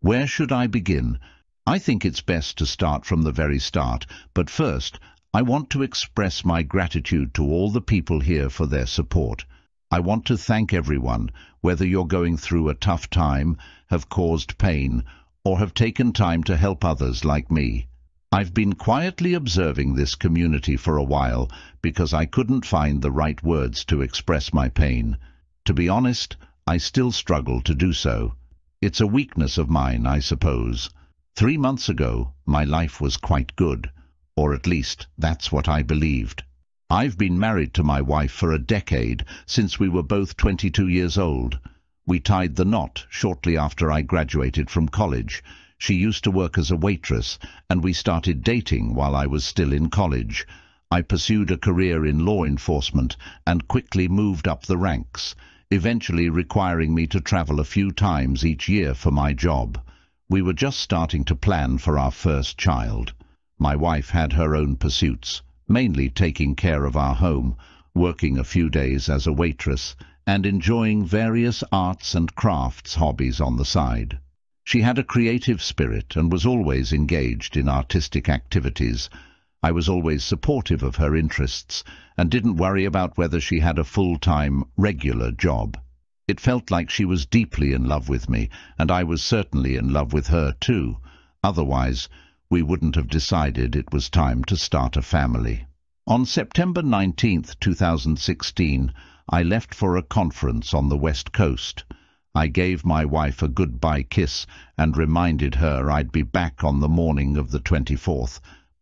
Where should I begin? I think it's best to start from the very start, but first I want to express my gratitude to all the people here for their support. I want to thank everyone, whether you're going through a tough time, have caused pain, or have taken time to help others like me. I've been quietly observing this community for a while because I couldn't find the right words to express my pain. To be honest, I still struggle to do so. It's a weakness of mine, I suppose. Three months ago, my life was quite good, or at least that's what I believed. I've been married to my wife for a decade, since we were both 22 years old. We tied the knot shortly after I graduated from college. She used to work as a waitress, and we started dating while I was still in college. I pursued a career in law enforcement and quickly moved up the ranks, eventually requiring me to travel a few times each year for my job. We were just starting to plan for our first child. My wife had her own pursuits mainly taking care of our home, working a few days as a waitress, and enjoying various arts and crafts hobbies on the side. She had a creative spirit and was always engaged in artistic activities. I was always supportive of her interests and didn't worry about whether she had a full-time, regular job. It felt like she was deeply in love with me, and I was certainly in love with her too. Otherwise, we wouldn't have decided it was time to start a family. On September 19, 2016, I left for a conference on the West Coast. I gave my wife a goodbye kiss and reminded her I'd be back on the morning of the 24th,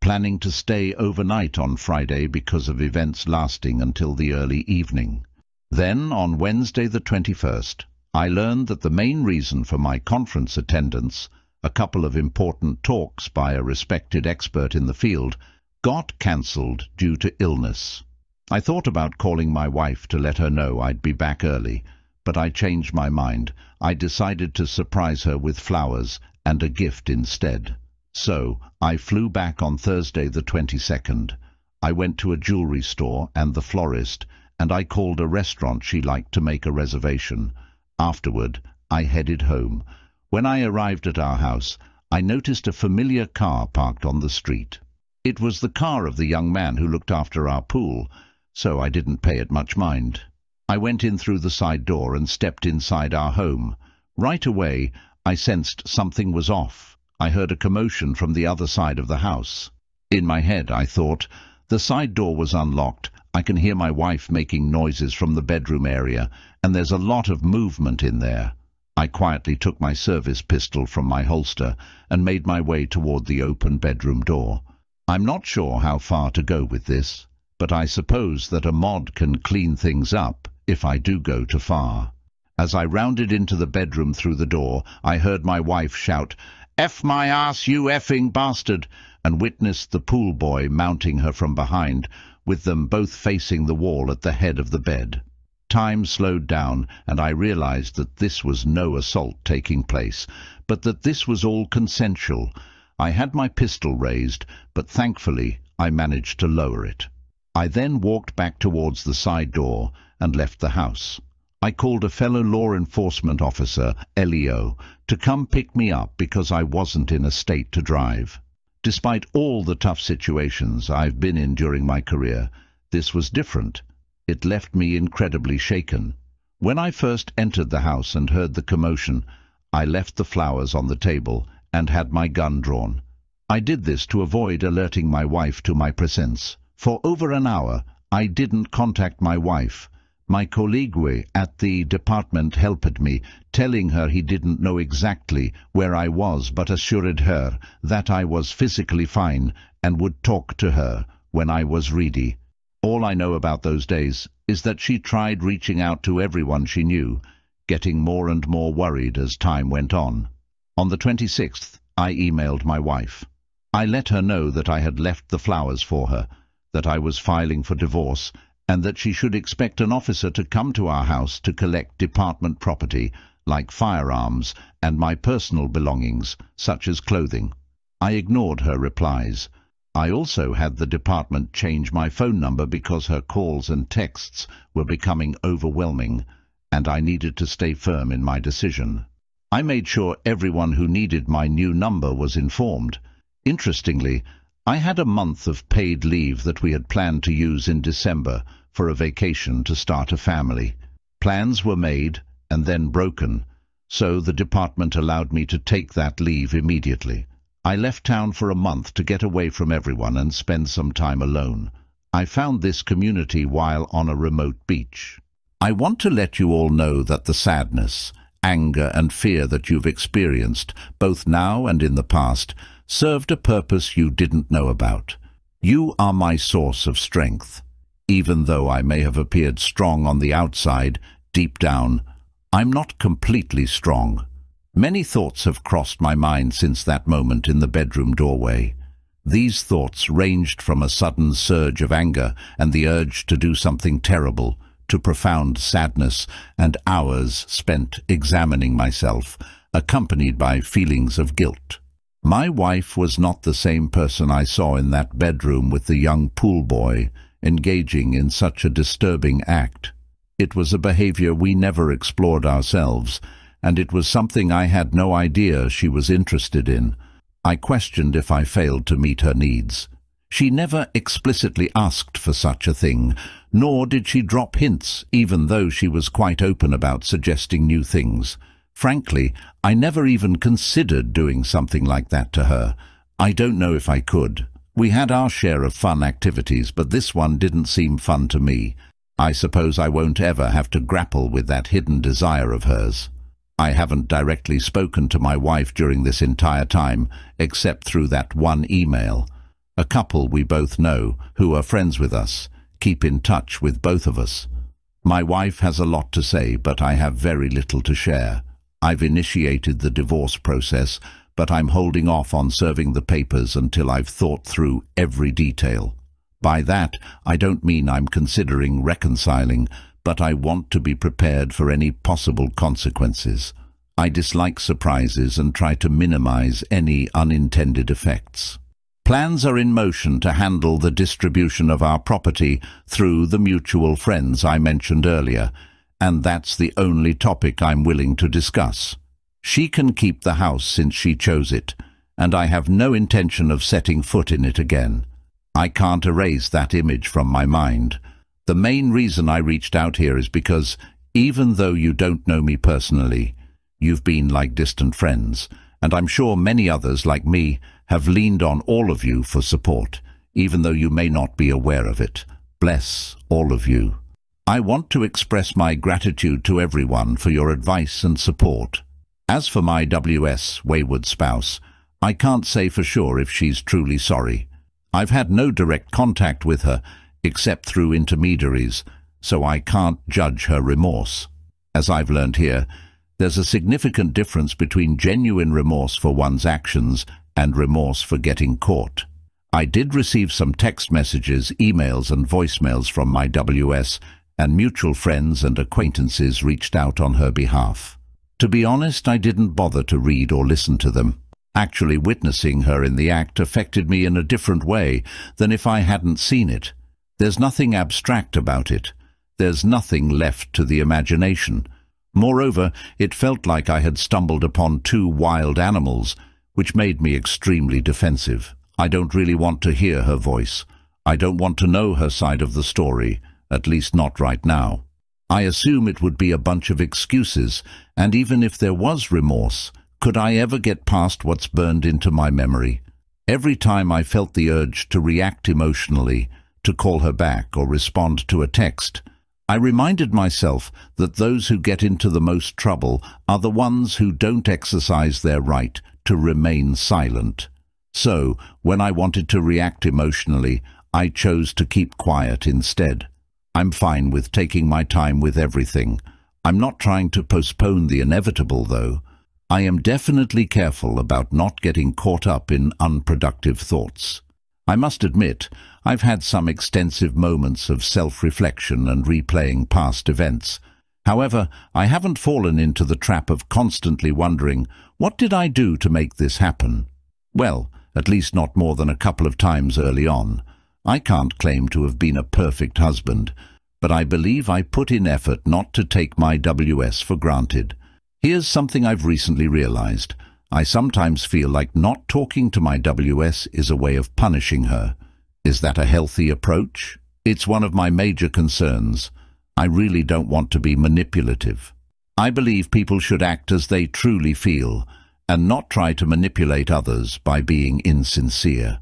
planning to stay overnight on Friday because of events lasting until the early evening. Then, on Wednesday the 21st, I learned that the main reason for my conference attendance a couple of important talks by a respected expert in the field, got cancelled due to illness. I thought about calling my wife to let her know I'd be back early, but I changed my mind. I decided to surprise her with flowers and a gift instead. So, I flew back on Thursday the 22nd. I went to a jewellery store and the florist, and I called a restaurant she liked to make a reservation. Afterward, I headed home. When I arrived at our house, I noticed a familiar car parked on the street. It was the car of the young man who looked after our pool, so I didn't pay it much mind. I went in through the side door and stepped inside our home. Right away, I sensed something was off. I heard a commotion from the other side of the house. In my head, I thought, the side door was unlocked. I can hear my wife making noises from the bedroom area, and there's a lot of movement in there. I quietly took my service pistol from my holster and made my way toward the open bedroom door. I'm not sure how far to go with this, but I suppose that a mod can clean things up if I do go too far. As I rounded into the bedroom through the door, I heard my wife shout, F my ass, you effing bastard, and witnessed the pool boy mounting her from behind, with them both facing the wall at the head of the bed. Time slowed down, and I realized that this was no assault taking place, but that this was all consensual. I had my pistol raised, but thankfully I managed to lower it. I then walked back towards the side door and left the house. I called a fellow law enforcement officer, Elio, to come pick me up because I wasn't in a state to drive. Despite all the tough situations I've been in during my career, this was different. It left me incredibly shaken. When I first entered the house and heard the commotion, I left the flowers on the table and had my gun drawn. I did this to avoid alerting my wife to my presence. For over an hour, I didn't contact my wife. My colleague at the department helped me, telling her he didn't know exactly where I was but assured her that I was physically fine and would talk to her when I was ready. All I know about those days is that she tried reaching out to everyone she knew, getting more and more worried as time went on. On the 26th, I emailed my wife. I let her know that I had left the flowers for her, that I was filing for divorce, and that she should expect an officer to come to our house to collect department property, like firearms and my personal belongings, such as clothing. I ignored her replies. I also had the department change my phone number because her calls and texts were becoming overwhelming, and I needed to stay firm in my decision. I made sure everyone who needed my new number was informed. Interestingly, I had a month of paid leave that we had planned to use in December for a vacation to start a family. Plans were made and then broken, so the department allowed me to take that leave immediately. I left town for a month to get away from everyone and spend some time alone. I found this community while on a remote beach. I want to let you all know that the sadness, anger and fear that you've experienced, both now and in the past, served a purpose you didn't know about. You are my source of strength. Even though I may have appeared strong on the outside, deep down, I'm not completely strong. Many thoughts have crossed my mind since that moment in the bedroom doorway. These thoughts ranged from a sudden surge of anger and the urge to do something terrible, to profound sadness and hours spent examining myself, accompanied by feelings of guilt. My wife was not the same person I saw in that bedroom with the young pool boy, engaging in such a disturbing act. It was a behavior we never explored ourselves, and it was something I had no idea she was interested in. I questioned if I failed to meet her needs. She never explicitly asked for such a thing, nor did she drop hints, even though she was quite open about suggesting new things. Frankly, I never even considered doing something like that to her. I don't know if I could. We had our share of fun activities, but this one didn't seem fun to me. I suppose I won't ever have to grapple with that hidden desire of hers. I haven't directly spoken to my wife during this entire time, except through that one email. A couple we both know, who are friends with us, keep in touch with both of us. My wife has a lot to say, but I have very little to share. I've initiated the divorce process, but I'm holding off on serving the papers until I've thought through every detail. By that, I don't mean I'm considering reconciling, but I want to be prepared for any possible consequences. I dislike surprises and try to minimize any unintended effects. Plans are in motion to handle the distribution of our property through the mutual friends I mentioned earlier, and that's the only topic I'm willing to discuss. She can keep the house since she chose it, and I have no intention of setting foot in it again. I can't erase that image from my mind. The main reason I reached out here is because, even though you don't know me personally, you've been like distant friends, and I'm sure many others like me have leaned on all of you for support, even though you may not be aware of it. Bless all of you. I want to express my gratitude to everyone for your advice and support. As for my WS wayward spouse, I can't say for sure if she's truly sorry. I've had no direct contact with her, except through intermediaries, so I can't judge her remorse. As I've learned here, there's a significant difference between genuine remorse for one's actions and remorse for getting caught. I did receive some text messages, emails and voicemails from my WS and mutual friends and acquaintances reached out on her behalf. To be honest, I didn't bother to read or listen to them. Actually witnessing her in the act affected me in a different way than if I hadn't seen it. There's nothing abstract about it. There's nothing left to the imagination. Moreover, it felt like I had stumbled upon two wild animals, which made me extremely defensive. I don't really want to hear her voice. I don't want to know her side of the story at least not right now. I assume it would be a bunch of excuses, and even if there was remorse, could I ever get past what's burned into my memory? Every time I felt the urge to react emotionally, to call her back or respond to a text, I reminded myself that those who get into the most trouble are the ones who don't exercise their right to remain silent. So, when I wanted to react emotionally, I chose to keep quiet instead. I'm fine with taking my time with everything. I'm not trying to postpone the inevitable, though. I am definitely careful about not getting caught up in unproductive thoughts. I must admit, I've had some extensive moments of self-reflection and replaying past events. However, I haven't fallen into the trap of constantly wondering, what did I do to make this happen? Well, at least not more than a couple of times early on. I can't claim to have been a perfect husband, but I believe I put in effort not to take my WS for granted. Here's something I've recently realized. I sometimes feel like not talking to my WS is a way of punishing her. Is that a healthy approach? It's one of my major concerns. I really don't want to be manipulative. I believe people should act as they truly feel and not try to manipulate others by being insincere.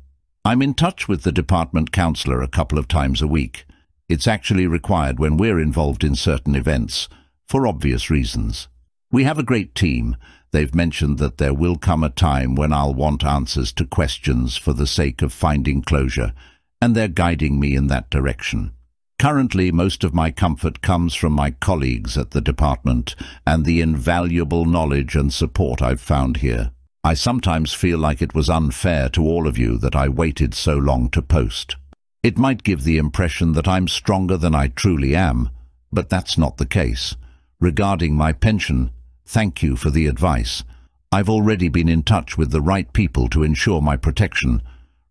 I'm in touch with the department counsellor a couple of times a week. It's actually required when we're involved in certain events, for obvious reasons. We have a great team. They've mentioned that there will come a time when I'll want answers to questions for the sake of finding closure, and they're guiding me in that direction. Currently, most of my comfort comes from my colleagues at the department and the invaluable knowledge and support I've found here. I sometimes feel like it was unfair to all of you that I waited so long to post. It might give the impression that I'm stronger than I truly am, but that's not the case. Regarding my pension, thank you for the advice. I've already been in touch with the right people to ensure my protection.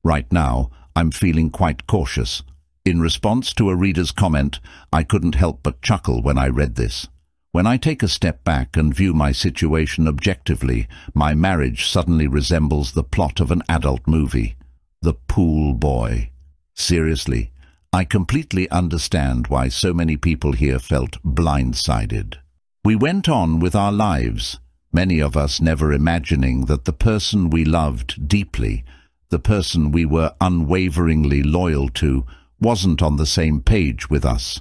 Right now, I'm feeling quite cautious. In response to a reader's comment, I couldn't help but chuckle when I read this. When I take a step back and view my situation objectively, my marriage suddenly resembles the plot of an adult movie. The Pool Boy. Seriously, I completely understand why so many people here felt blindsided. We went on with our lives, many of us never imagining that the person we loved deeply, the person we were unwaveringly loyal to, wasn't on the same page with us.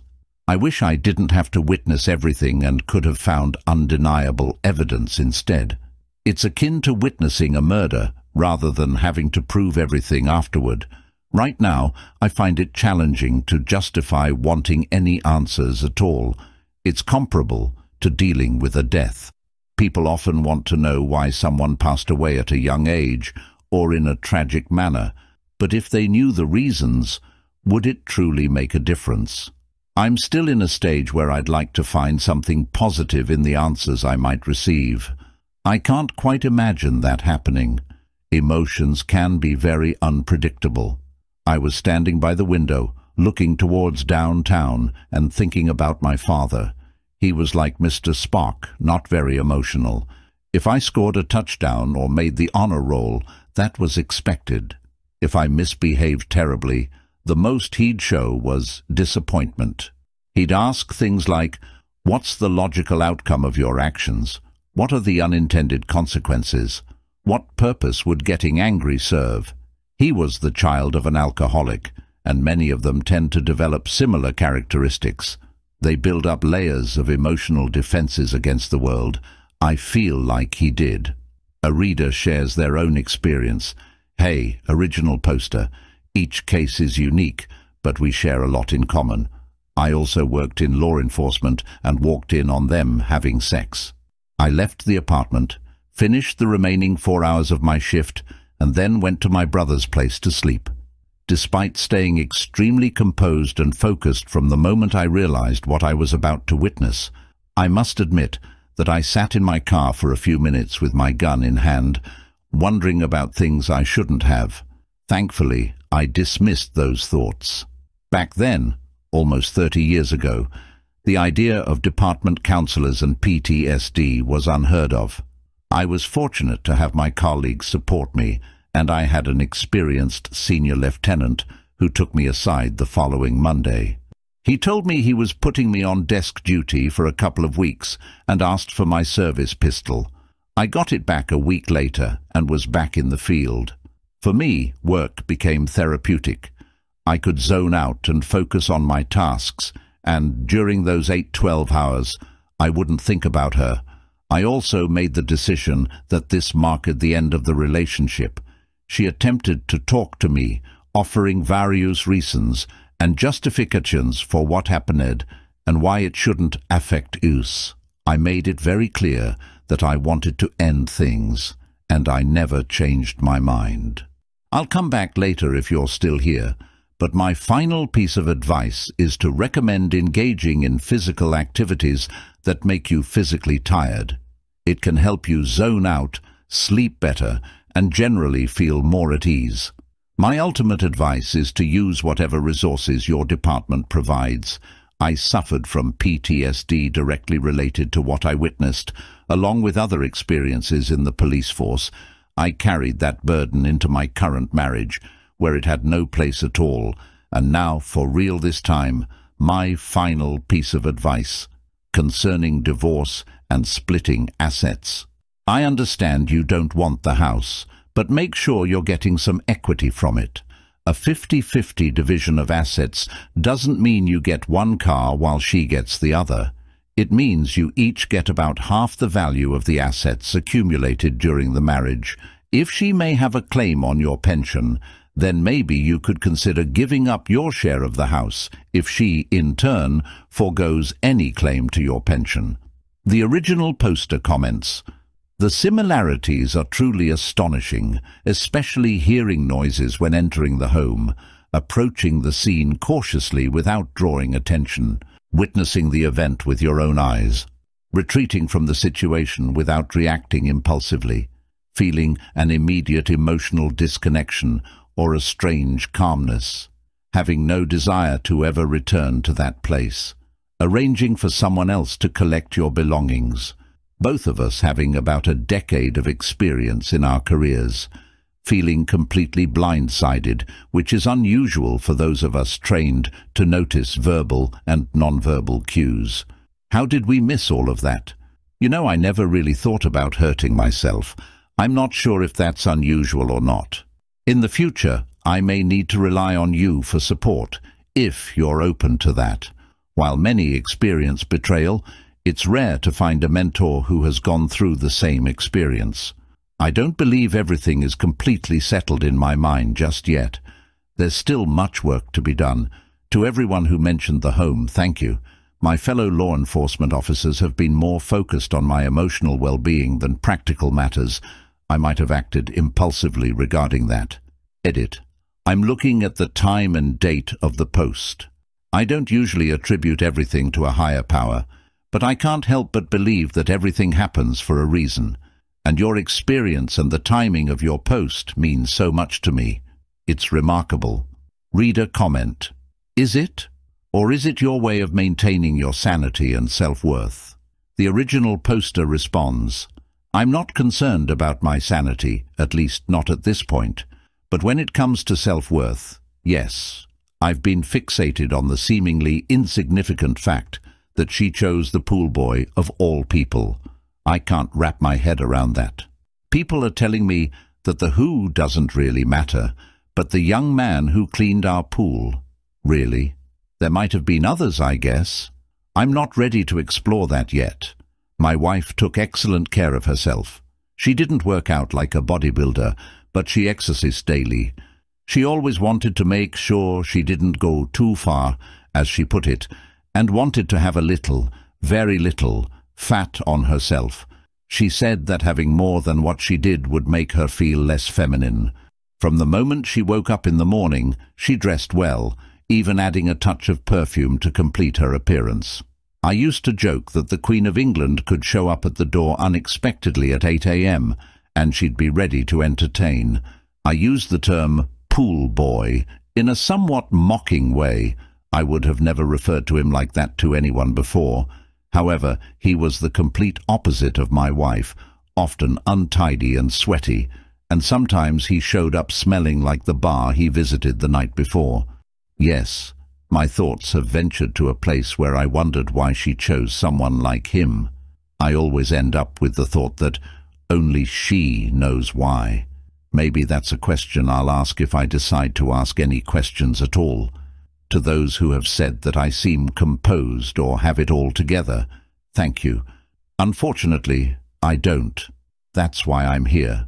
I wish I didn't have to witness everything and could have found undeniable evidence instead. It's akin to witnessing a murder rather than having to prove everything afterward, Right now, I find it challenging to justify wanting any answers at all. It's comparable to dealing with a death. People often want to know why someone passed away at a young age or in a tragic manner, but if they knew the reasons, would it truly make a difference? I'm still in a stage where I'd like to find something positive in the answers I might receive. I can't quite imagine that happening. Emotions can be very unpredictable. I was standing by the window, looking towards downtown and thinking about my father. He was like Mr. Spock, not very emotional. If I scored a touchdown or made the honor roll, that was expected. If I misbehaved terribly, the most he'd show was disappointment. He'd ask things like, What's the logical outcome of your actions? What are the unintended consequences? What purpose would getting angry serve? He was the child of an alcoholic, and many of them tend to develop similar characteristics. They build up layers of emotional defenses against the world. I feel like he did. A reader shares their own experience. Hey, original poster. Each case is unique, but we share a lot in common. I also worked in law enforcement and walked in on them having sex. I left the apartment, finished the remaining four hours of my shift, and then went to my brother's place to sleep. Despite staying extremely composed and focused from the moment I realized what I was about to witness, I must admit that I sat in my car for a few minutes with my gun in hand, wondering about things I shouldn't have. Thankfully, I dismissed those thoughts. Back then, almost 30 years ago, the idea of department counselors and PTSD was unheard of. I was fortunate to have my colleagues support me, and I had an experienced senior lieutenant who took me aside the following Monday. He told me he was putting me on desk duty for a couple of weeks and asked for my service pistol. I got it back a week later and was back in the field. For me, work became therapeutic. I could zone out and focus on my tasks, and during those eight, twelve hours, I wouldn't think about her, I also made the decision that this marked the end of the relationship. She attempted to talk to me, offering various reasons and justifications for what happened and why it shouldn't affect us. I made it very clear that I wanted to end things, and I never changed my mind. I'll come back later if you're still here, but my final piece of advice is to recommend engaging in physical activities that make you physically tired. It can help you zone out, sleep better, and generally feel more at ease. My ultimate advice is to use whatever resources your department provides. I suffered from PTSD directly related to what I witnessed, along with other experiences in the police force. I carried that burden into my current marriage, where it had no place at all, and now, for real this time, my final piece of advice concerning divorce and splitting assets. I understand you don't want the house, but make sure you're getting some equity from it. A 50-50 division of assets doesn't mean you get one car while she gets the other. It means you each get about half the value of the assets accumulated during the marriage. If she may have a claim on your pension, then maybe you could consider giving up your share of the house if she, in turn, foregoes any claim to your pension. The original poster comments, The similarities are truly astonishing, especially hearing noises when entering the home, approaching the scene cautiously without drawing attention, witnessing the event with your own eyes, retreating from the situation without reacting impulsively, feeling an immediate emotional disconnection or a strange calmness, having no desire to ever return to that place, arranging for someone else to collect your belongings, both of us having about a decade of experience in our careers, feeling completely blindsided, which is unusual for those of us trained to notice verbal and nonverbal cues. How did we miss all of that? You know, I never really thought about hurting myself. I'm not sure if that's unusual or not. In the future, I may need to rely on you for support, if you're open to that. While many experience betrayal, it's rare to find a mentor who has gone through the same experience. I don't believe everything is completely settled in my mind just yet. There's still much work to be done. To everyone who mentioned the home, thank you. My fellow law enforcement officers have been more focused on my emotional well-being than practical matters, I might have acted impulsively regarding that. Edit. I'm looking at the time and date of the post. I don't usually attribute everything to a higher power, but I can't help but believe that everything happens for a reason, and your experience and the timing of your post means so much to me. It's remarkable. Reader comment. Is it? Or is it your way of maintaining your sanity and self-worth? The original poster responds, I'm not concerned about my sanity, at least not at this point. But when it comes to self-worth, yes, I've been fixated on the seemingly insignificant fact that she chose the pool boy of all people. I can't wrap my head around that. People are telling me that the who doesn't really matter, but the young man who cleaned our pool. Really? There might have been others, I guess. I'm not ready to explore that yet. My wife took excellent care of herself. She didn't work out like a bodybuilder, but she exercised daily. She always wanted to make sure she didn't go too far, as she put it, and wanted to have a little, very little, fat on herself. She said that having more than what she did would make her feel less feminine. From the moment she woke up in the morning, she dressed well, even adding a touch of perfume to complete her appearance. I used to joke that the Queen of England could show up at the door unexpectedly at 8 a.m. and she'd be ready to entertain. I used the term pool boy in a somewhat mocking way. I would have never referred to him like that to anyone before. However, he was the complete opposite of my wife, often untidy and sweaty, and sometimes he showed up smelling like the bar he visited the night before. Yes, my thoughts have ventured to a place where I wondered why she chose someone like him. I always end up with the thought that only she knows why. Maybe that's a question I'll ask if I decide to ask any questions at all. To those who have said that I seem composed or have it all together, thank you. Unfortunately, I don't. That's why I'm here.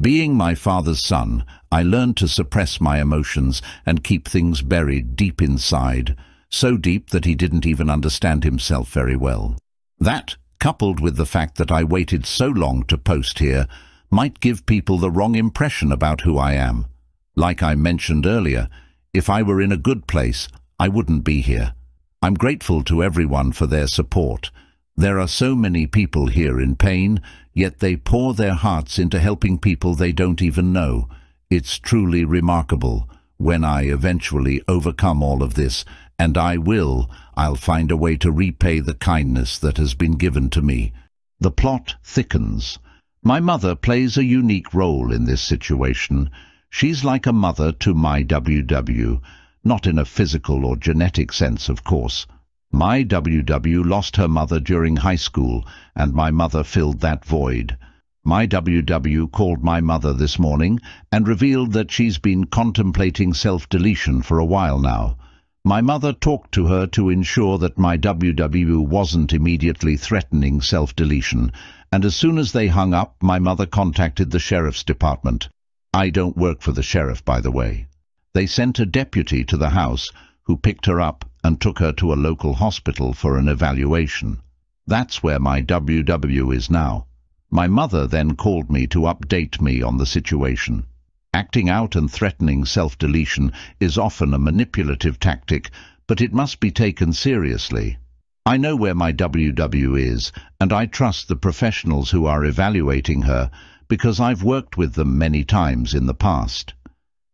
Being my father's son, I learned to suppress my emotions and keep things buried deep inside, so deep that he didn't even understand himself very well. That, coupled with the fact that I waited so long to post here, might give people the wrong impression about who I am. Like I mentioned earlier, if I were in a good place, I wouldn't be here. I'm grateful to everyone for their support. There are so many people here in pain, yet they pour their hearts into helping people they don't even know. It's truly remarkable. When I eventually overcome all of this, and I will, I'll find a way to repay the kindness that has been given to me. The plot thickens. My mother plays a unique role in this situation. She's like a mother to my WW, not in a physical or genetic sense, of course. My WW lost her mother during high school, and my mother filled that void. My WW called my mother this morning and revealed that she's been contemplating self-deletion for a while now. My mother talked to her to ensure that my WW wasn't immediately threatening self-deletion, and as soon as they hung up, my mother contacted the sheriff's department. I don't work for the sheriff, by the way. They sent a deputy to the house who picked her up and took her to a local hospital for an evaluation. That's where my WW is now. My mother then called me to update me on the situation. Acting out and threatening self-deletion is often a manipulative tactic, but it must be taken seriously. I know where my WW is, and I trust the professionals who are evaluating her because I've worked with them many times in the past.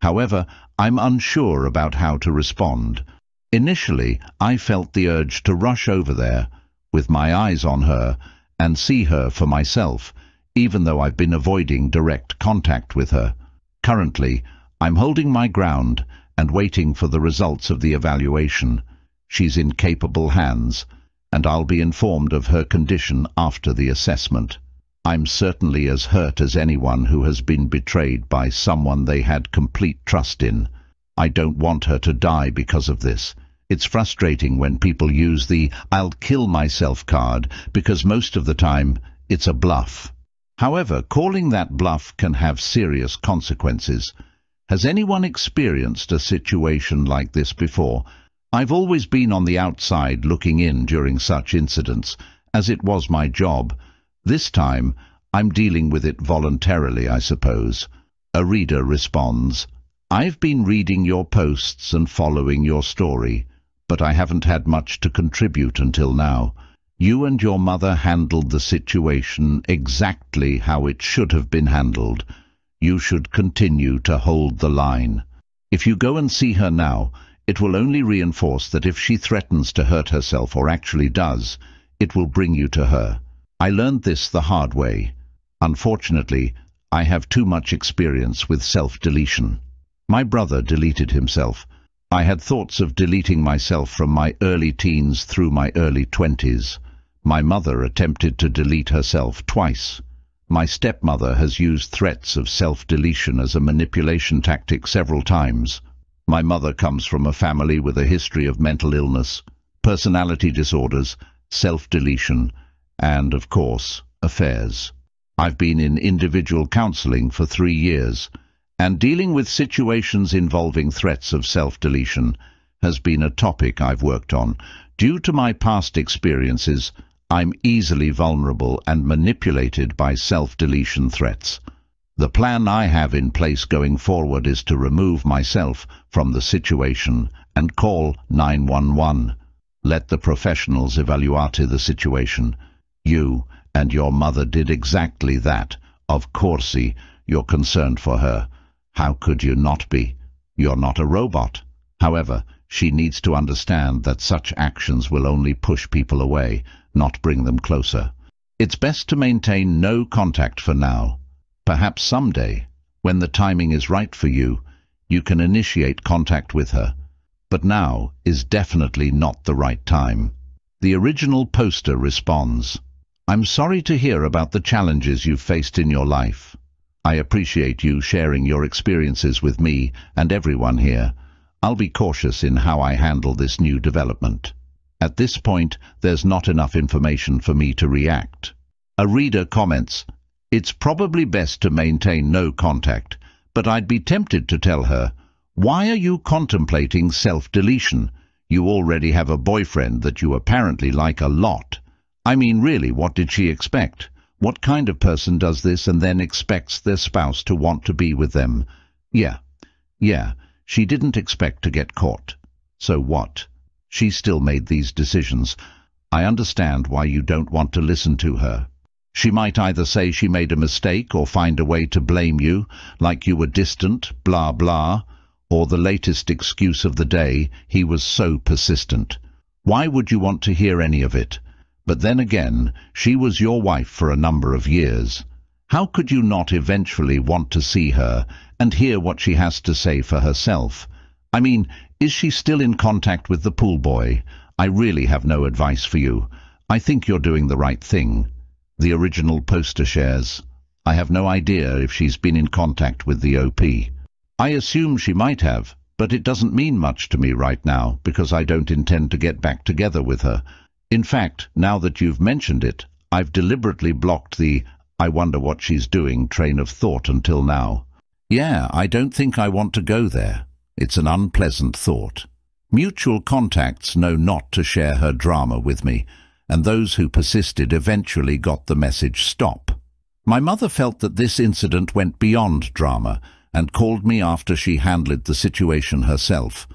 However, I'm unsure about how to respond. Initially, I felt the urge to rush over there, with my eyes on her, and see her for myself, even though I've been avoiding direct contact with her. Currently, I'm holding my ground and waiting for the results of the evaluation. She's in capable hands, and I'll be informed of her condition after the assessment. I'm certainly as hurt as anyone who has been betrayed by someone they had complete trust in. I don't want her to die because of this. It's frustrating when people use the I'll kill myself card because most of the time it's a bluff. However, calling that bluff can have serious consequences. Has anyone experienced a situation like this before? I've always been on the outside looking in during such incidents, as it was my job. This time, I'm dealing with it voluntarily, I suppose. A reader responds, I've been reading your posts and following your story, but I haven't had much to contribute until now. You and your mother handled the situation exactly how it should have been handled. You should continue to hold the line. If you go and see her now, it will only reinforce that if she threatens to hurt herself or actually does, it will bring you to her. I learned this the hard way. Unfortunately, I have too much experience with self-deletion. My brother deleted himself. I had thoughts of deleting myself from my early teens through my early twenties. My mother attempted to delete herself twice. My stepmother has used threats of self-deletion as a manipulation tactic several times. My mother comes from a family with a history of mental illness, personality disorders, self-deletion, and, of course, affairs. I've been in individual counseling for three years, and dealing with situations involving threats of self-deletion has been a topic I've worked on. Due to my past experiences, I'm easily vulnerable and manipulated by self-deletion threats. The plan I have in place going forward is to remove myself from the situation and call 911. Let the professionals evaluate the situation. You and your mother did exactly that. Of course, you're concerned for her. How could you not be? You're not a robot. However, she needs to understand that such actions will only push people away not bring them closer. It's best to maintain no contact for now. Perhaps someday, when the timing is right for you, you can initiate contact with her. But now is definitely not the right time. The original poster responds, I'm sorry to hear about the challenges you've faced in your life. I appreciate you sharing your experiences with me and everyone here. I'll be cautious in how I handle this new development. At this point, there's not enough information for me to react. A reader comments, It's probably best to maintain no contact, but I'd be tempted to tell her, Why are you contemplating self-deletion? You already have a boyfriend that you apparently like a lot. I mean, really, what did she expect? What kind of person does this and then expects their spouse to want to be with them? Yeah, yeah, she didn't expect to get caught. So what? She still made these decisions. I understand why you don't want to listen to her. She might either say she made a mistake or find a way to blame you, like you were distant, blah blah, or the latest excuse of the day, he was so persistent. Why would you want to hear any of it? But then again, she was your wife for a number of years. How could you not eventually want to see her and hear what she has to say for herself? I mean, is she still in contact with the pool boy? I really have no advice for you. I think you're doing the right thing. The original poster shares. I have no idea if she's been in contact with the OP. I assume she might have, but it doesn't mean much to me right now because I don't intend to get back together with her. In fact, now that you've mentioned it, I've deliberately blocked the I wonder what she's doing train of thought until now. Yeah, I don't think I want to go there. It's an unpleasant thought. Mutual contacts know not to share her drama with me, and those who persisted eventually got the message stop. My mother felt that this incident went beyond drama and called me after she handled the situation herself.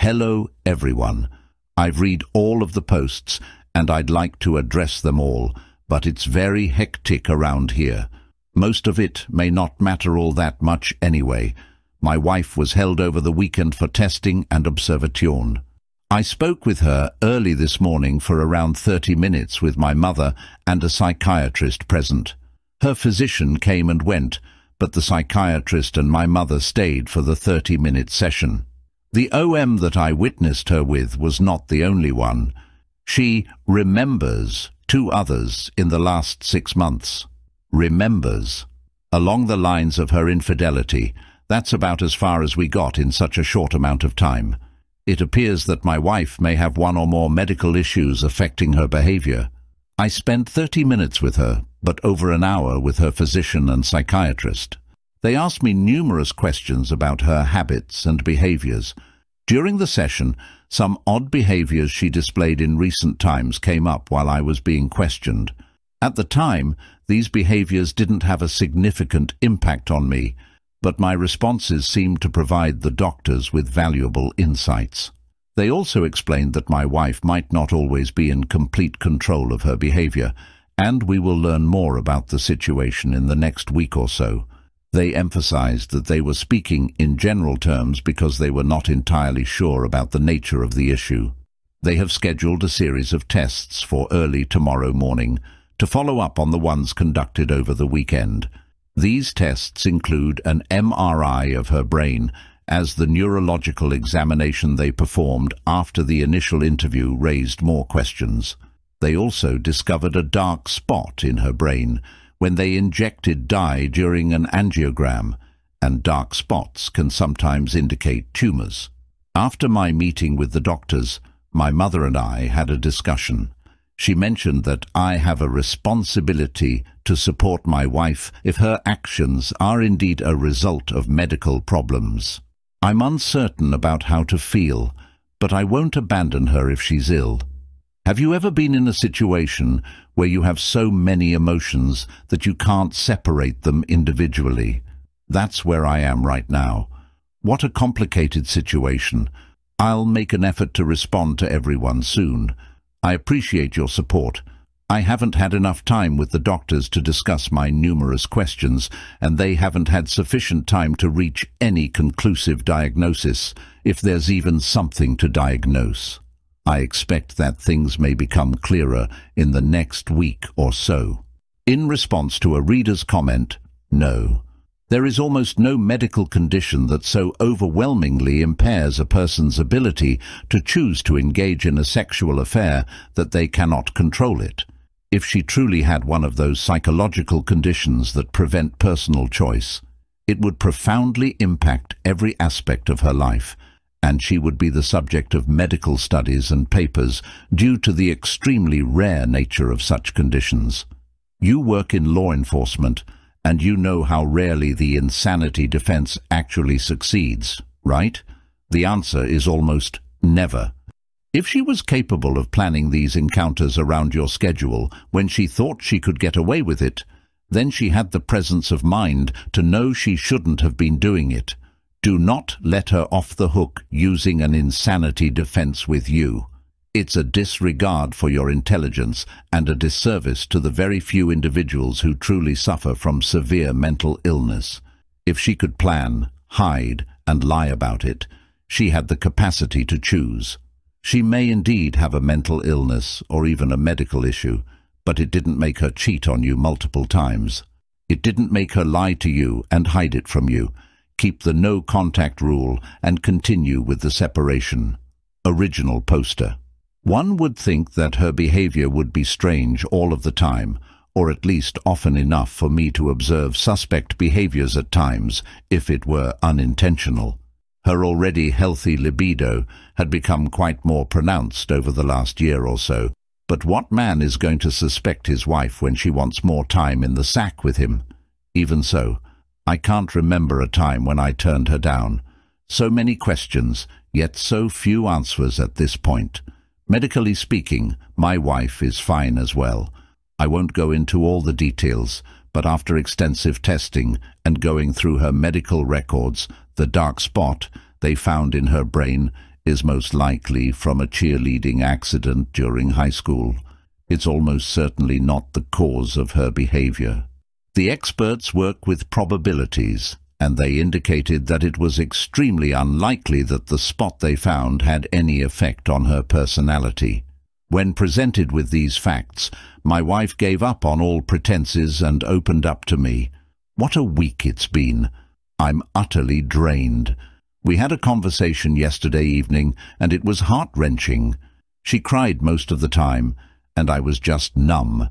Hello, everyone. I've read all of the posts and I'd like to address them all, but it's very hectic around here. Most of it may not matter all that much anyway. My wife was held over the weekend for testing and observation. I spoke with her early this morning for around 30 minutes with my mother and a psychiatrist present. Her physician came and went, but the psychiatrist and my mother stayed for the 30-minute session. The OM that I witnessed her with was not the only one. She remembers two others in the last six months. Remembers. Along the lines of her infidelity, that's about as far as we got in such a short amount of time. It appears that my wife may have one or more medical issues affecting her behavior. I spent 30 minutes with her, but over an hour with her physician and psychiatrist. They asked me numerous questions about her habits and behaviors. During the session, some odd behaviors she displayed in recent times came up while I was being questioned. At the time, these behaviors didn't have a significant impact on me, but my responses seemed to provide the doctors with valuable insights. They also explained that my wife might not always be in complete control of her behavior, and we will learn more about the situation in the next week or so. They emphasized that they were speaking in general terms because they were not entirely sure about the nature of the issue. They have scheduled a series of tests for early tomorrow morning to follow up on the ones conducted over the weekend. These tests include an MRI of her brain as the neurological examination they performed after the initial interview raised more questions. They also discovered a dark spot in her brain when they injected dye during an angiogram, and dark spots can sometimes indicate tumours. After my meeting with the doctors, my mother and I had a discussion. She mentioned that I have a responsibility to support my wife if her actions are indeed a result of medical problems. I'm uncertain about how to feel, but I won't abandon her if she's ill. Have you ever been in a situation where you have so many emotions that you can't separate them individually? That's where I am right now. What a complicated situation. I'll make an effort to respond to everyone soon. I appreciate your support. I haven't had enough time with the doctors to discuss my numerous questions, and they haven't had sufficient time to reach any conclusive diagnosis, if there's even something to diagnose. I expect that things may become clearer in the next week or so. In response to a reader's comment, no. There is almost no medical condition that so overwhelmingly impairs a person's ability to choose to engage in a sexual affair that they cannot control it. If she truly had one of those psychological conditions that prevent personal choice, it would profoundly impact every aspect of her life, and she would be the subject of medical studies and papers due to the extremely rare nature of such conditions. You work in law enforcement, and you know how rarely the insanity defense actually succeeds, right? The answer is almost never. If she was capable of planning these encounters around your schedule when she thought she could get away with it, then she had the presence of mind to know she shouldn't have been doing it. Do not let her off the hook using an insanity defense with you. It's a disregard for your intelligence and a disservice to the very few individuals who truly suffer from severe mental illness. If she could plan, hide, and lie about it, she had the capacity to choose. She may indeed have a mental illness or even a medical issue, but it didn't make her cheat on you multiple times. It didn't make her lie to you and hide it from you, keep the no contact rule and continue with the separation. Original poster. One would think that her behavior would be strange all of the time, or at least often enough for me to observe suspect behaviors at times, if it were unintentional. Her already healthy libido had become quite more pronounced over the last year or so. But what man is going to suspect his wife when she wants more time in the sack with him? Even so, I can't remember a time when I turned her down. So many questions, yet so few answers at this point. Medically speaking, my wife is fine as well. I won't go into all the details, but after extensive testing and going through her medical records, the dark spot they found in her brain is most likely from a cheerleading accident during high school. It's almost certainly not the cause of her behavior. The experts work with probabilities, and they indicated that it was extremely unlikely that the spot they found had any effect on her personality. When presented with these facts, my wife gave up on all pretenses and opened up to me. What a week it's been. I'm utterly drained. We had a conversation yesterday evening, and it was heart-wrenching. She cried most of the time, and I was just numb.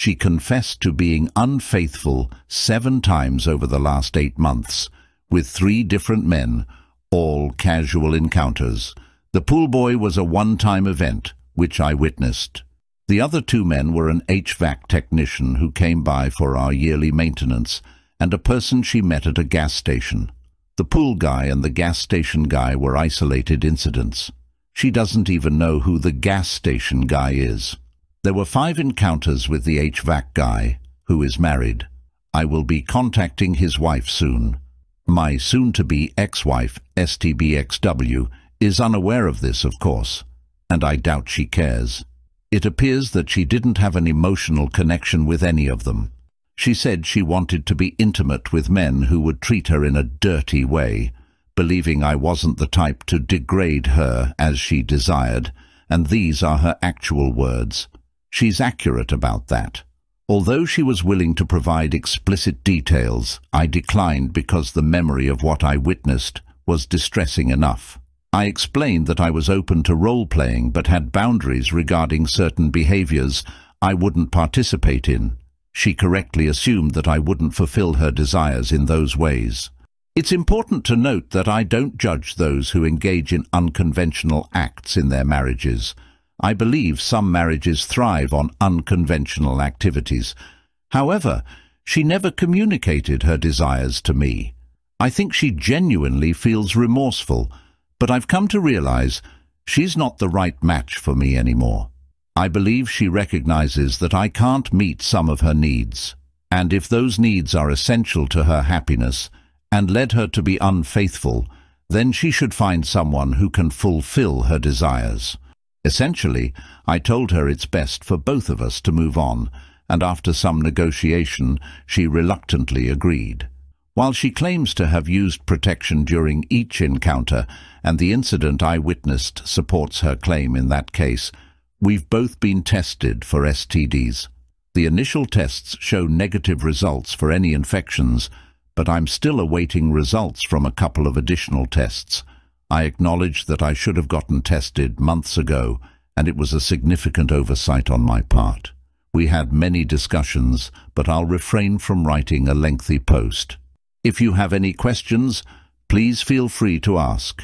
She confessed to being unfaithful seven times over the last eight months, with three different men, all casual encounters. The pool boy was a one-time event, which I witnessed. The other two men were an HVAC technician who came by for our yearly maintenance, and a person she met at a gas station. The pool guy and the gas station guy were isolated incidents. She doesn't even know who the gas station guy is. There were five encounters with the HVAC guy, who is married. I will be contacting his wife soon. My soon-to-be ex-wife, STBXW, is unaware of this, of course, and I doubt she cares. It appears that she didn't have an emotional connection with any of them. She said she wanted to be intimate with men who would treat her in a dirty way, believing I wasn't the type to degrade her as she desired, and these are her actual words. She's accurate about that. Although she was willing to provide explicit details, I declined because the memory of what I witnessed was distressing enough. I explained that I was open to role-playing but had boundaries regarding certain behaviors I wouldn't participate in. She correctly assumed that I wouldn't fulfill her desires in those ways. It's important to note that I don't judge those who engage in unconventional acts in their marriages. I believe some marriages thrive on unconventional activities. However, she never communicated her desires to me. I think she genuinely feels remorseful, but I've come to realize she's not the right match for me anymore. I believe she recognizes that I can't meet some of her needs, and if those needs are essential to her happiness and led her to be unfaithful, then she should find someone who can fulfill her desires. Essentially, I told her it's best for both of us to move on, and after some negotiation, she reluctantly agreed. While she claims to have used protection during each encounter, and the incident I witnessed supports her claim in that case, We've both been tested for STDs. The initial tests show negative results for any infections, but I'm still awaiting results from a couple of additional tests. I acknowledge that I should have gotten tested months ago, and it was a significant oversight on my part. We had many discussions, but I'll refrain from writing a lengthy post. If you have any questions, please feel free to ask.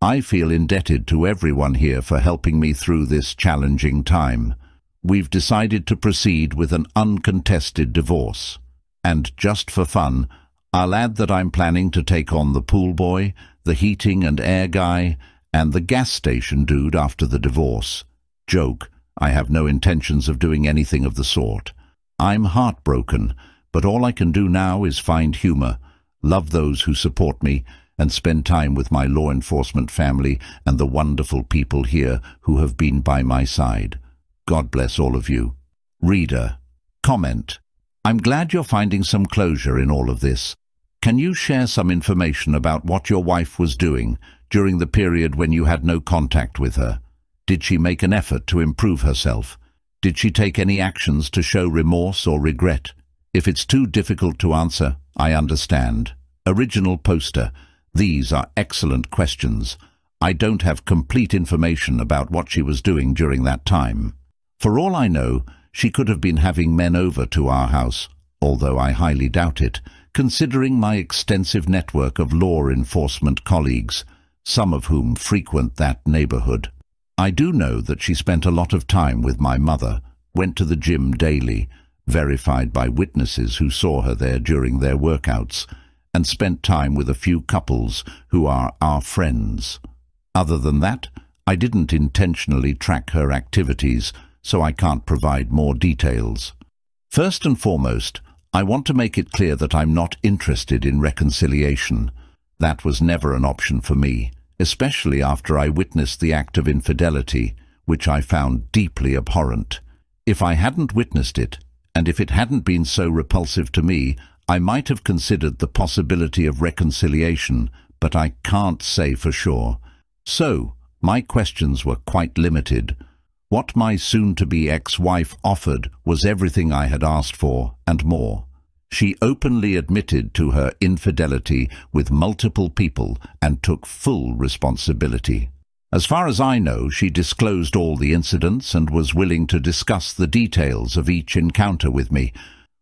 I feel indebted to everyone here for helping me through this challenging time. We've decided to proceed with an uncontested divorce. And just for fun, I'll add that I'm planning to take on the pool boy, the heating and air guy, and the gas station dude after the divorce. Joke, I have no intentions of doing anything of the sort. I'm heartbroken, but all I can do now is find humor, love those who support me, and spend time with my law enforcement family and the wonderful people here who have been by my side. God bless all of you. Reader, comment. I'm glad you're finding some closure in all of this. Can you share some information about what your wife was doing during the period when you had no contact with her? Did she make an effort to improve herself? Did she take any actions to show remorse or regret? If it's too difficult to answer, I understand. Original poster. These are excellent questions. I don't have complete information about what she was doing during that time. For all I know, she could have been having men over to our house, although I highly doubt it, considering my extensive network of law enforcement colleagues, some of whom frequent that neighborhood. I do know that she spent a lot of time with my mother, went to the gym daily, verified by witnesses who saw her there during their workouts, and spent time with a few couples who are our friends. Other than that, I didn't intentionally track her activities, so I can't provide more details. First and foremost, I want to make it clear that I'm not interested in reconciliation. That was never an option for me, especially after I witnessed the act of infidelity, which I found deeply abhorrent. If I hadn't witnessed it, and if it hadn't been so repulsive to me, I might have considered the possibility of reconciliation, but I can't say for sure. So, my questions were quite limited. What my soon-to-be ex-wife offered was everything I had asked for, and more. She openly admitted to her infidelity with multiple people and took full responsibility. As far as I know, she disclosed all the incidents and was willing to discuss the details of each encounter with me,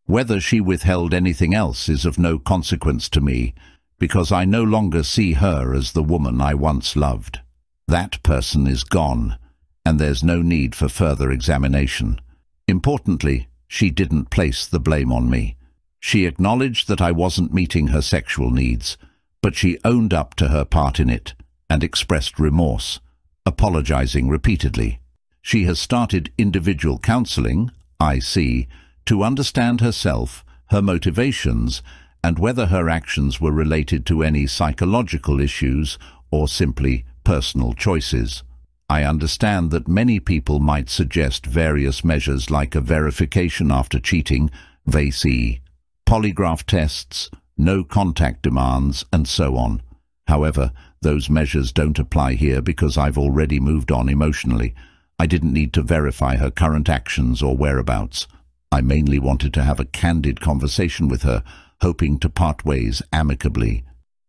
whether she withheld anything else is of no consequence to me, because I no longer see her as the woman I once loved. That person is gone, and there's no need for further examination. Importantly, she didn't place the blame on me. She acknowledged that I wasn't meeting her sexual needs, but she owned up to her part in it and expressed remorse, apologizing repeatedly. She has started individual counseling, IC, to understand herself, her motivations, and whether her actions were related to any psychological issues or simply personal choices. I understand that many people might suggest various measures like a verification after cheating, VAC, polygraph tests, no contact demands, and so on. However, those measures don't apply here because I've already moved on emotionally. I didn't need to verify her current actions or whereabouts. I mainly wanted to have a candid conversation with her, hoping to part ways amicably.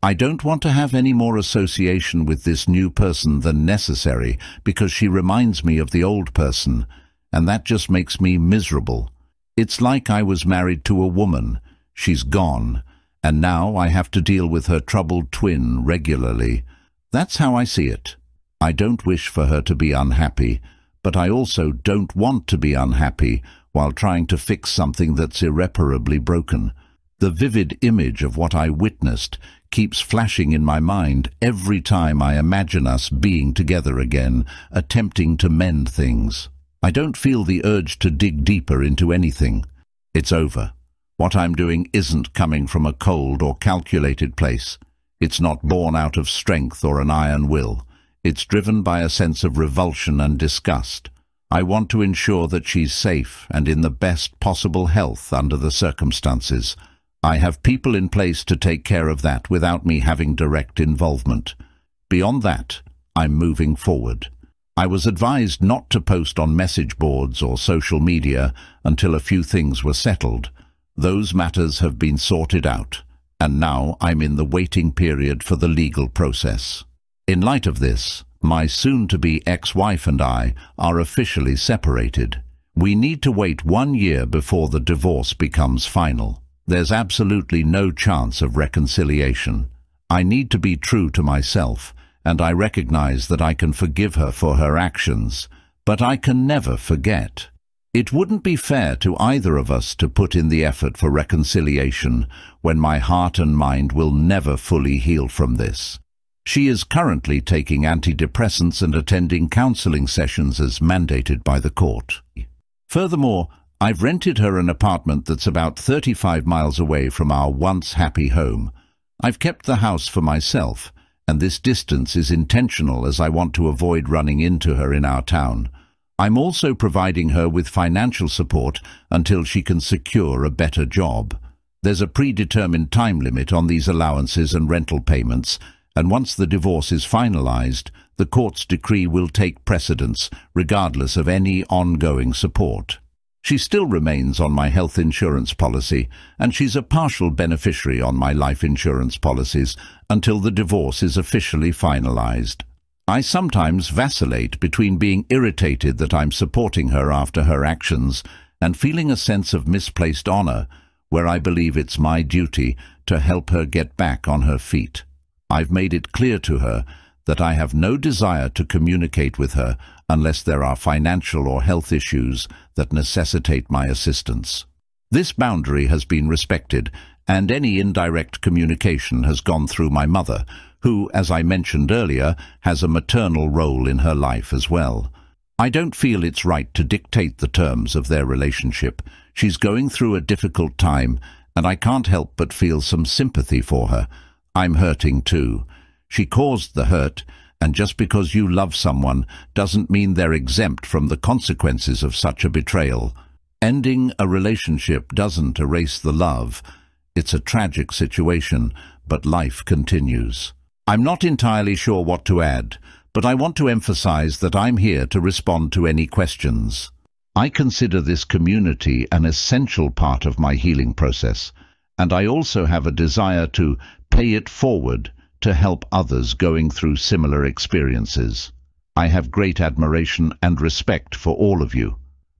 I don't want to have any more association with this new person than necessary because she reminds me of the old person, and that just makes me miserable. It's like I was married to a woman. She's gone, and now I have to deal with her troubled twin regularly. That's how I see it. I don't wish for her to be unhappy, but I also don't want to be unhappy while trying to fix something that's irreparably broken. The vivid image of what I witnessed keeps flashing in my mind every time I imagine us being together again, attempting to mend things. I don't feel the urge to dig deeper into anything. It's over. What I'm doing isn't coming from a cold or calculated place. It's not born out of strength or an iron will. It's driven by a sense of revulsion and disgust. I want to ensure that she's safe and in the best possible health under the circumstances. I have people in place to take care of that without me having direct involvement. Beyond that, I'm moving forward. I was advised not to post on message boards or social media until a few things were settled. Those matters have been sorted out, and now I'm in the waiting period for the legal process. In light of this, my soon-to-be ex-wife and I are officially separated. We need to wait one year before the divorce becomes final. There's absolutely no chance of reconciliation. I need to be true to myself, and I recognize that I can forgive her for her actions, but I can never forget. It wouldn't be fair to either of us to put in the effort for reconciliation when my heart and mind will never fully heal from this. She is currently taking antidepressants and attending counselling sessions as mandated by the court. Furthermore, I've rented her an apartment that's about 35 miles away from our once happy home. I've kept the house for myself, and this distance is intentional as I want to avoid running into her in our town. I'm also providing her with financial support until she can secure a better job. There's a predetermined time limit on these allowances and rental payments, and once the divorce is finalized, The court's decree will take precedence, regardless of any ongoing support. She still remains on my health insurance policy, and she's a partial beneficiary on my life insurance policies until the divorce is officially finalized. I sometimes vacillate between being irritated that I'm supporting her after her actions and feeling a sense of misplaced honor, where I believe it's my duty to help her get back on her feet. I've made it clear to her that I have no desire to communicate with her unless there are financial or health issues that necessitate my assistance. This boundary has been respected, and any indirect communication has gone through my mother, who, as I mentioned earlier, has a maternal role in her life as well. I don't feel it's right to dictate the terms of their relationship. She's going through a difficult time, and I can't help but feel some sympathy for her. I'm hurting too. She caused the hurt, and just because you love someone doesn't mean they're exempt from the consequences of such a betrayal. Ending a relationship doesn't erase the love. It's a tragic situation, but life continues. I'm not entirely sure what to add, but I want to emphasize that I'm here to respond to any questions. I consider this community an essential part of my healing process, and I also have a desire to pay it forward to help others going through similar experiences. I have great admiration and respect for all of you.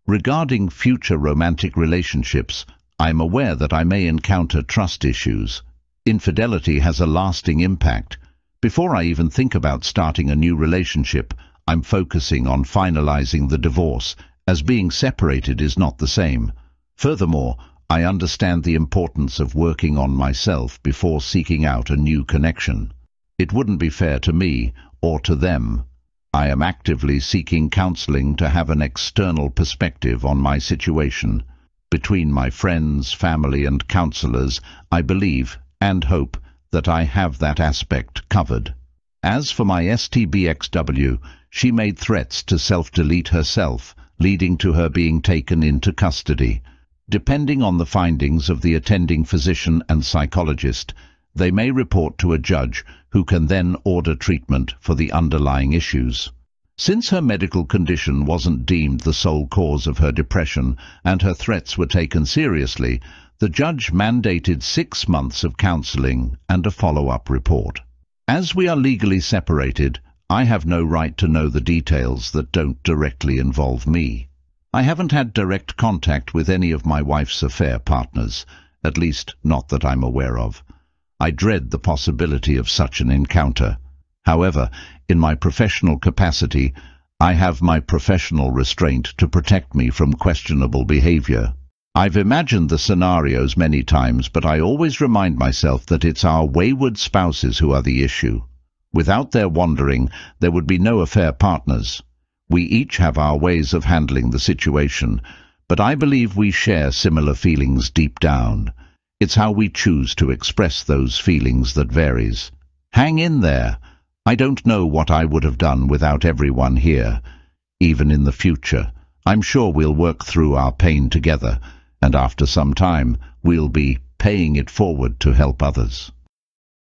Regarding future romantic relationships, I am aware that I may encounter trust issues. Infidelity has a lasting impact. Before I even think about starting a new relationship, I'm focusing on finalizing the divorce, as being separated is not the same. Furthermore, I understand the importance of working on myself before seeking out a new connection. It wouldn't be fair to me or to them. I am actively seeking counseling to have an external perspective on my situation. Between my friends, family and counselors, I believe and hope that I have that aspect covered. As for my STBXW, she made threats to self-delete herself, leading to her being taken into custody. Depending on the findings of the attending physician and psychologist, they may report to a judge who can then order treatment for the underlying issues. Since her medical condition wasn't deemed the sole cause of her depression and her threats were taken seriously, the judge mandated six months of counselling and a follow-up report. As we are legally separated, I have no right to know the details that don't directly involve me. I haven't had direct contact with any of my wife's affair partners, at least not that I'm aware of. I dread the possibility of such an encounter. However, in my professional capacity, I have my professional restraint to protect me from questionable behavior. I've imagined the scenarios many times, but I always remind myself that it's our wayward spouses who are the issue. Without their wandering, there would be no affair partners. We each have our ways of handling the situation, but I believe we share similar feelings deep down. It's how we choose to express those feelings that varies. Hang in there. I don't know what I would have done without everyone here. Even in the future, I'm sure we'll work through our pain together, and after some time, we'll be paying it forward to help others.